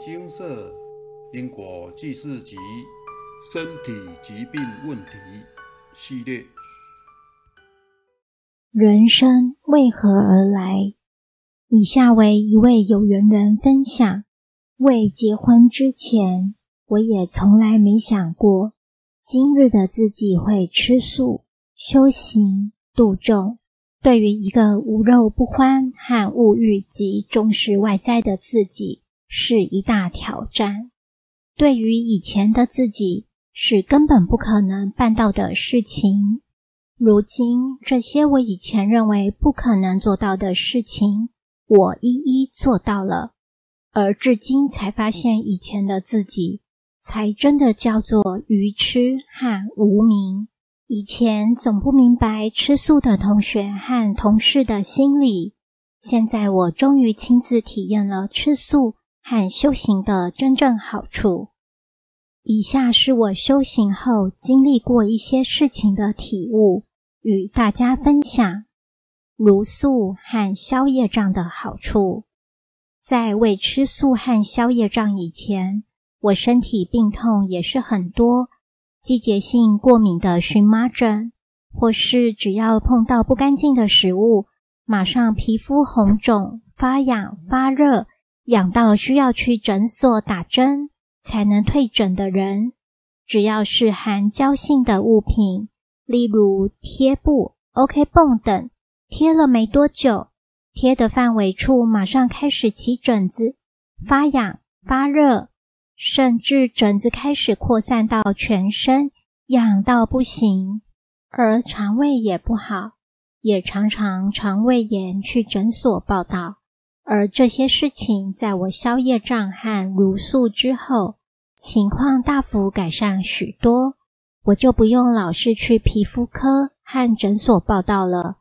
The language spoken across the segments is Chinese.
金色因果记事集身体疾病问题系列。人生为何而来？以下为一位有缘人分享：未结婚之前，我也从来没想过，今日的自己会吃素、修行、度众。对于一个无肉不欢和物欲及重视外在的自己，是一大挑战。对于以前的自己，是根本不可能办到的事情。如今，这些我以前认为不可能做到的事情，我一一做到了。而至今才发现，以前的自己才真的叫做愚痴和无明。以前总不明白吃素的同学和同事的心理，现在我终于亲自体验了吃素和修行的真正好处。以下是我修行后经历过一些事情的体悟，与大家分享。如素和消业障的好处，在未吃素和消业障以前，我身体病痛也是很多。季节性过敏的荨麻疹，或是只要碰到不干净的食物，马上皮肤红肿、发痒、发热，痒到需要去诊所打针才能退疹的人，只要是含胶性的物品，例如贴布、OK 绷等，贴了没多久，贴的范围处马上开始起疹子、发痒、发热。甚至疹子开始扩散到全身，痒到不行，而肠胃也不好，也常常肠胃炎去诊所报道。而这些事情在我消业障和如素之后，情况大幅改善许多，我就不用老是去皮肤科和诊所报道了。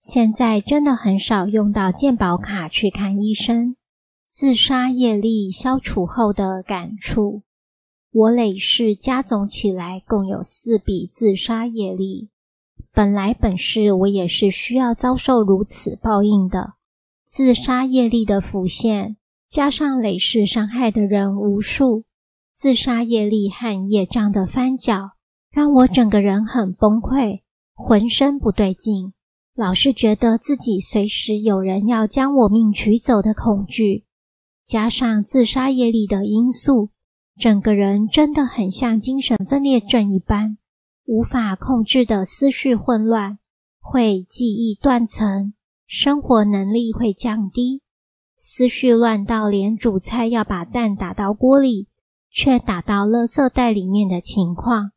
现在真的很少用到健保卡去看医生。自杀业力消除后的感触，我累世加总起来共有四笔自杀业力。本来本世我也是需要遭受如此报应的。自杀业力的浮现，加上累世伤害的人无数，自杀业力和业障的翻搅，让我整个人很崩溃，浑身不对劲，老是觉得自己随时有人要将我命取走的恐惧。加上自杀业力的因素，整个人真的很像精神分裂症一般，无法控制的思绪混乱，会记忆断层，生活能力会降低，思绪乱到连煮菜要把蛋打到锅里，却打到垃圾袋里面的情况，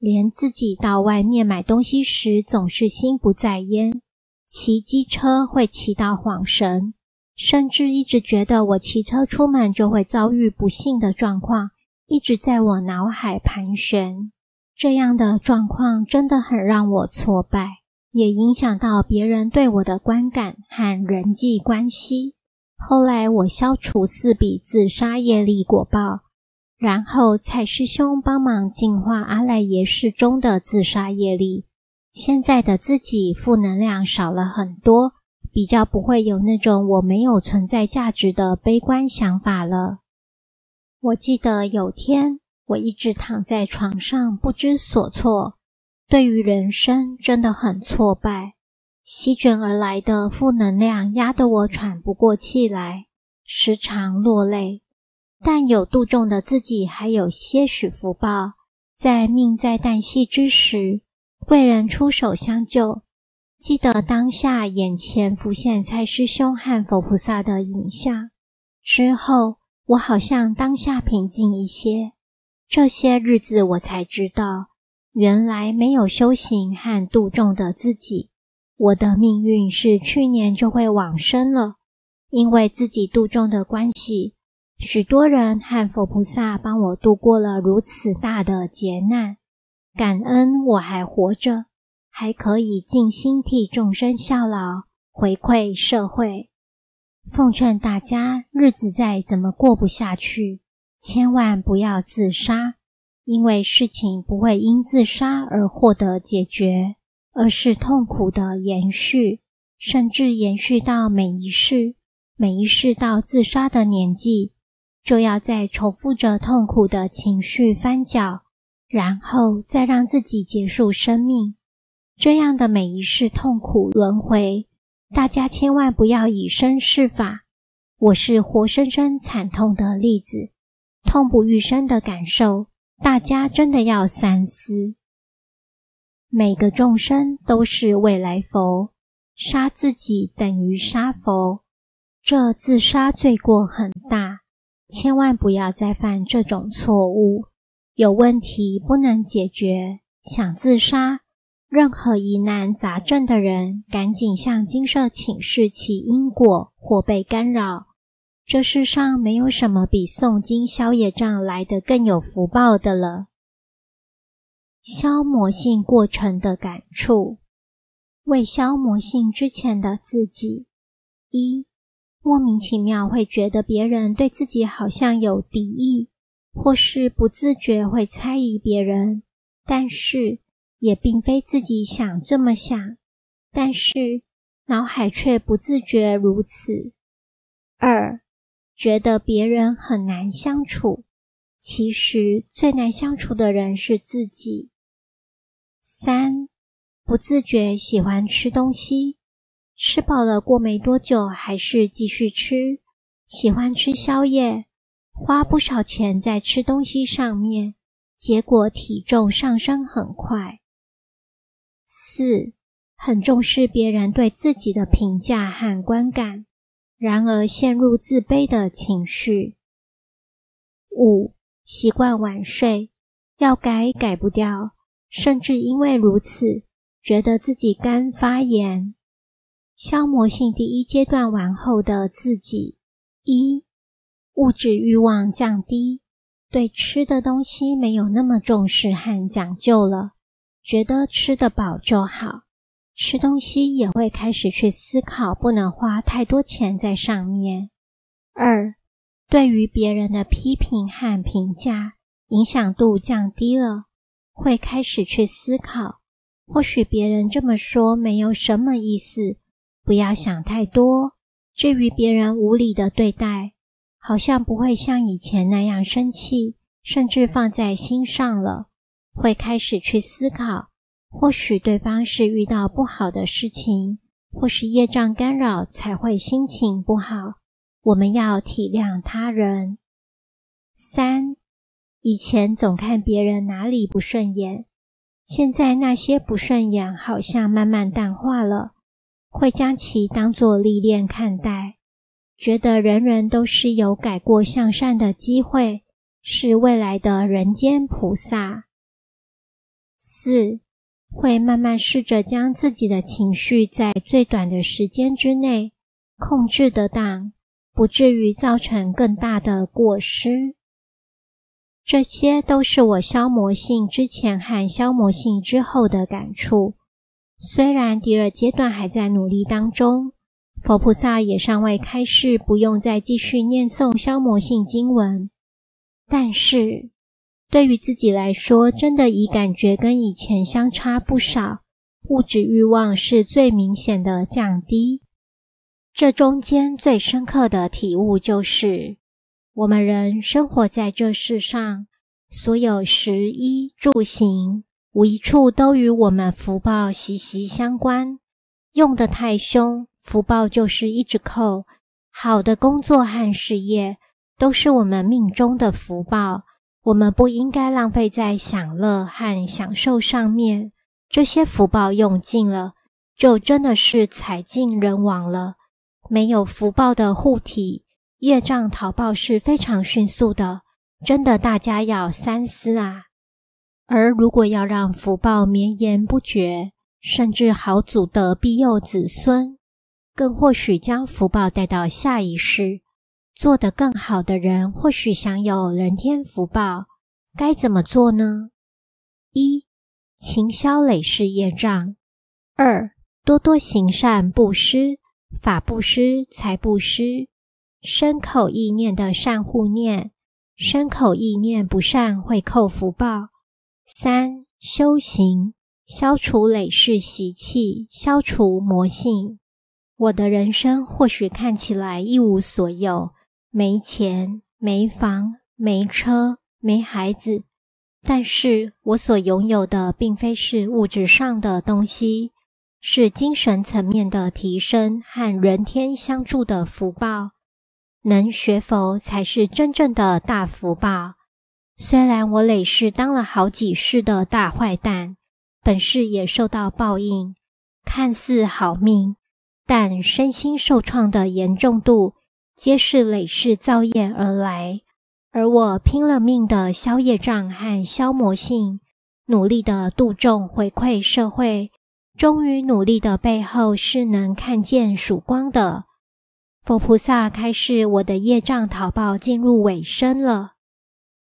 连自己到外面买东西时总是心不在焉，骑机车会骑到晃神。甚至一直觉得我骑车出门就会遭遇不幸的状况，一直在我脑海盘旋。这样的状况真的很让我挫败，也影响到别人对我的观感和人际关系。后来我消除四笔自杀业力果报，然后蔡师兄帮忙净化阿赖耶识中的自杀业力，现在的自己负能量少了很多。比较不会有那种我没有存在价值的悲观想法了。我记得有天，我一直躺在床上不知所措，对于人生真的很挫败，席卷而来的负能量压得我喘不过气来，时常落泪。但有度众的自己还有些许福报，在命在旦夕之时，贵人出手相救。记得当下眼前浮现蔡师兄和佛菩萨的影像之后，我好像当下平静一些。这些日子我才知道，原来没有修行和度众的自己，我的命运是去年就会往生了。因为自己度众的关系，许多人和佛菩萨帮我度过了如此大的劫难，感恩我还活着。还可以尽心替众生效劳，回馈社会。奉劝大家，日子再怎么过不下去，千万不要自杀，因为事情不会因自杀而获得解决，而是痛苦的延续，甚至延续到每一世，每一世到自杀的年纪，就要再重复着痛苦的情绪翻搅，然后再让自己结束生命。这样的每一世痛苦轮回，大家千万不要以身试法。我是活生生惨痛的例子，痛不欲生的感受，大家真的要三思。每个众生都是未来佛，杀自己等于杀佛，这自杀罪过很大，千万不要再犯这种错误。有问题不能解决，想自杀。任何疑难杂症的人，赶紧向金舍请示其因果或被干扰。这世上没有什么比诵经消业障来的更有福报的了。消魔性过程的感触：未消魔性之前的自己，一莫名其妙会觉得别人对自己好像有敌意，或是不自觉会猜疑别人，但是。也并非自己想这么想，但是脑海却不自觉如此。二，觉得别人很难相处，其实最难相处的人是自己。三，不自觉喜欢吃东西，吃饱了过没多久还是继续吃，喜欢吃宵夜，花不少钱在吃东西上面，结果体重上升很快。四，很重视别人对自己的评价和观感，然而陷入自卑的情绪。五，习惯晚睡，要改改不掉，甚至因为如此，觉得自己肝发炎。消磨性第一阶段完后的自己：一，物质欲望降低，对吃的东西没有那么重视和讲究了。觉得吃得饱就好，吃东西也会开始去思考，不能花太多钱在上面。二，对于别人的批评和评价，影响度降低了，会开始去思考，或许别人这么说没有什么意思，不要想太多。至于别人无理的对待，好像不会像以前那样生气，甚至放在心上了。会开始去思考，或许对方是遇到不好的事情，或是业障干扰才会心情不好。我们要体谅他人。三，以前总看别人哪里不顺眼，现在那些不顺眼好像慢慢淡化了，会将其当作历练看待，觉得人人都是有改过向善的机会，是未来的人间菩萨。四会慢慢试着将自己的情绪在最短的时间之内控制得当，不至于造成更大的过失。这些都是我消磨性之前和消磨性之后的感触。虽然第二阶段还在努力当中，佛菩萨也尚未开示，不用再继续念诵消磨性经文，但是。对于自己来说，真的已感觉跟以前相差不少。物质欲望是最明显的降低。这中间最深刻的体悟就是，我们人生活在这世上，所有食衣住行，无一处都与我们福报息息相关。用的太凶，福报就是一直扣。好的工作和事业，都是我们命中的福报。我们不应该浪费在享乐和享受上面，这些福报用尽了，就真的是财尽人亡了。没有福报的护体，业障逃报是非常迅速的，真的大家要三思啊。而如果要让福报绵延不绝，甚至好祖的庇佑子孙，更或许将福报带到下一世。做得更好的人，或许享有人天福报。该怎么做呢？一、勤消累世业障；二、多多行善布施，法布施、财布施，身口意念的善护念，身口意念不善会扣福报。三、修行，消除累世习气，消除魔性。我的人生或许看起来一无所有。没钱、没房、没车、没孩子，但是我所拥有的并非是物质上的东西，是精神层面的提升和人天相助的福报。能学佛才是真正的大福报。虽然我累世当了好几世的大坏蛋，本世也受到报应，看似好命，但身心受创的严重度。皆是累世造业而来，而我拼了命的消业障和消魔性，努力的度众回馈社会，终于努力的背后是能看见曙光的。佛菩萨开示我的业障逃报进入尾声了，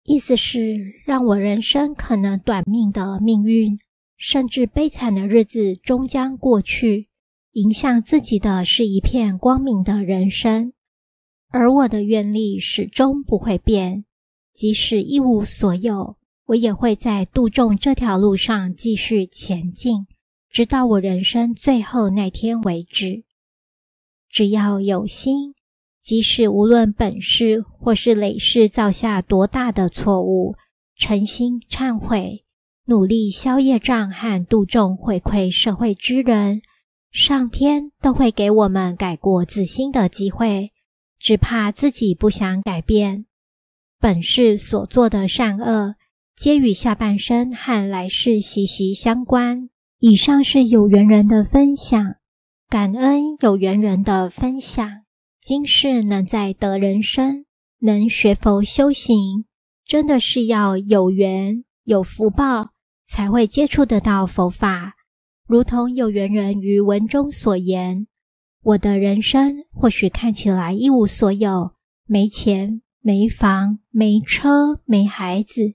意思是让我人生可能短命的命运，甚至悲惨的日子终将过去，迎向自己的是一片光明的人生。而我的愿力始终不会变，即使一无所有，我也会在度众这条路上继续前进，直到我人生最后那天为止。只要有心，即使无论本世或是累世造下多大的错误，诚心忏悔，努力消业障和度众回馈社会之人，上天都会给我们改过自新的机会。只怕自己不想改变，本世所做的善恶，皆与下半生和来世息息相关。以上是有缘人的分享，感恩有缘人的分享。今世能在得人生，能学佛修行，真的是要有缘有福报，才会接触得到佛法。如同有缘人于文中所言。我的人生或许看起来一无所有，没钱、没房、没车、没孩子，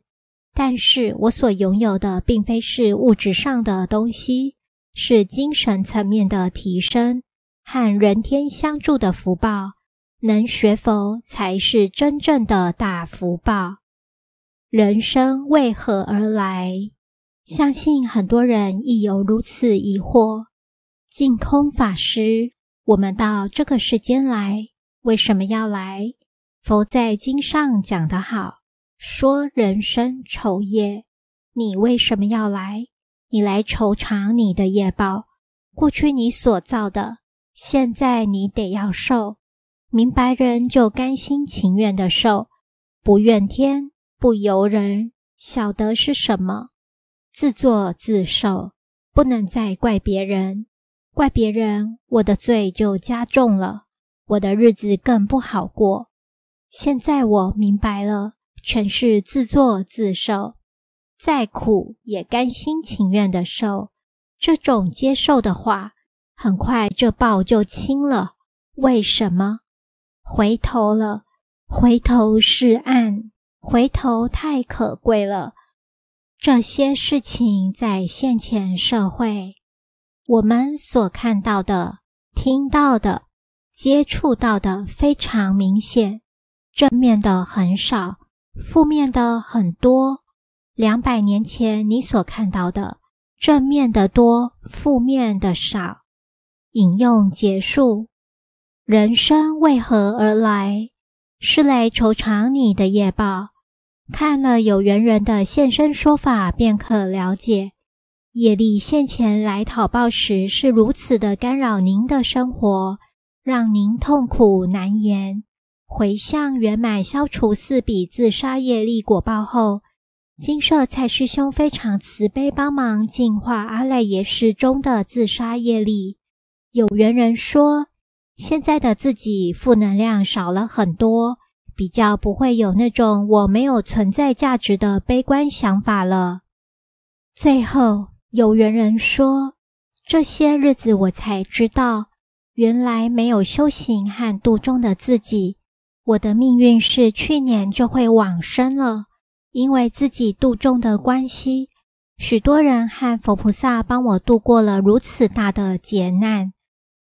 但是我所拥有的并非是物质上的东西，是精神层面的提升和人天相助的福报。能学佛才是真正的大福报。人生为何而来？相信很多人亦有如此疑惑。净空法师。我们到这个世间来，为什么要来？佛在经上讲得好，说人生愁业。你为什么要来？你来酬偿你的业报，过去你所造的，现在你得要受。明白人就甘心情愿的受，不怨天不尤人，晓得是什么，自作自受，不能再怪别人。怪别人，我的罪就加重了，我的日子更不好过。现在我明白了，全是自作自受，再苦也甘心情愿的受。这种接受的话，很快这报就轻了。为什么？回头了，回头是岸，回头太可贵了。这些事情在现前社会。我们所看到的、听到的、接触到的非常明显，正面的很少，负面的很多。两百年前你所看到的，正面的多，负面的少。引用结束。人生为何而来？是来酬偿你的业报。看了有缘人的现身说法，便可了解。业力现前来讨报时，是如此的干扰您的生活，让您痛苦难言。回向圆满消除四笔自杀业力果报后，金舍蔡师兄非常慈悲，帮忙净化阿赖耶识中的自杀业力。有缘人说，现在的自己负能量少了很多，比较不会有那种我没有存在价值的悲观想法了。最后。有缘人说：“这些日子我才知道，原来没有修行和度中的自己，我的命运是去年就会往生了。因为自己度众的关系，许多人和佛菩萨帮我度过了如此大的劫难，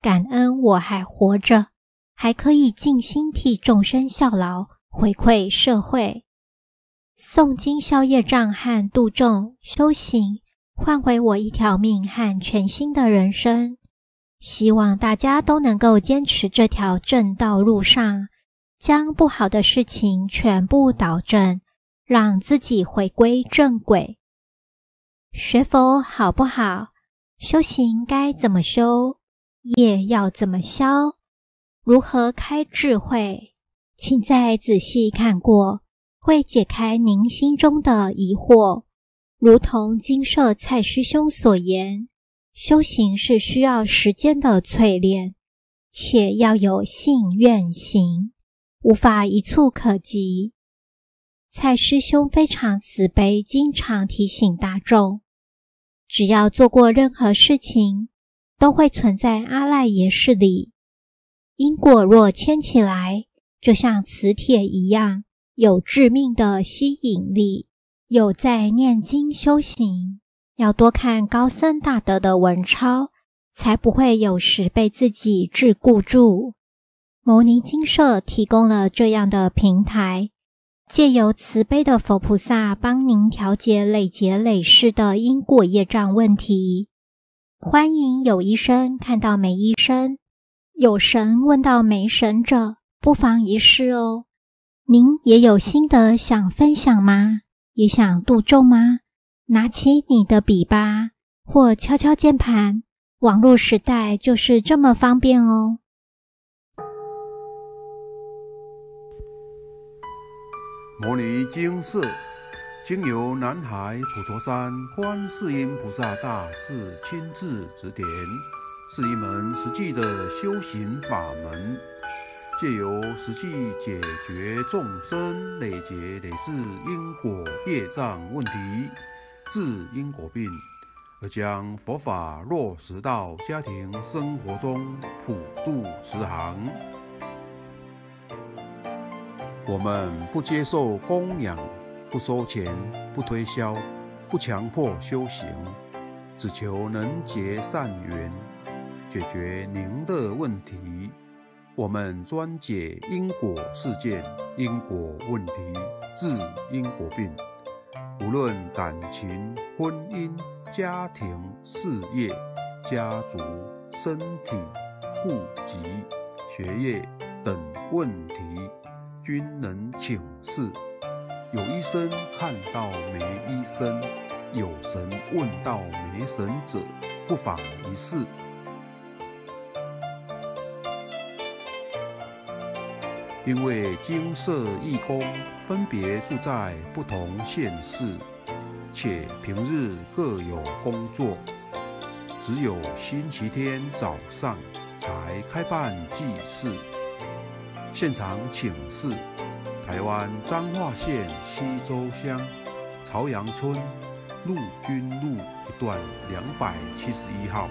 感恩我还活着，还可以尽心替众生效劳，回馈社会，诵经消业障和度众修行。”换回我一条命和全新的人生，希望大家都能够坚持这条正道路上，将不好的事情全部导正，让自己回归正轨。学佛好不好？修行该怎么修？业要怎么消？如何开智慧？请再仔细看过，会解开您心中的疑惑。如同金舍蔡师兄所言，修行是需要时间的淬炼，且要有信愿行，无法一蹴可及。蔡师兄非常慈悲，经常提醒大众，只要做过任何事情，都会存在阿赖耶识里。因果若牵起来，就像磁铁一样，有致命的吸引力。有在念经修行，要多看高僧大德的文抄，才不会有时被自己桎梏住。牟尼精舍提供了这样的平台，借由慈悲的佛菩萨帮您调节累劫累世的因果业障问题。欢迎有医生看到没医生，有神问到没神者，不妨一试哦。您也有心得想分享吗？也想度众吗？拿起你的笔吧，或敲敲键盘。网络时代就是这么方便哦。摩尼经寺经由南海普陀山观世音菩萨大士亲自指点，是一门实际的修行法门。借由实际解决众生累劫累世因果业障问题，治因果病，而将佛法落实到家庭生活中，普度慈航。我们不接受供养，不收钱，不推销，不强迫修行，只求能结善缘，解决您的问题。我们专解因果事件、因果问题、治因果病，无论感情、婚姻、家庭、事业、家族、身体、户籍、学业等问题，均能请示。有医生看到没医生，有神问到没神者，不妨一试。因为金色义工分别住在不同县市，且平日各有工作，只有星期天早上才开办祭祀。现场请示：台湾彰化县西周乡朝阳村陆军路一段两百七十一号。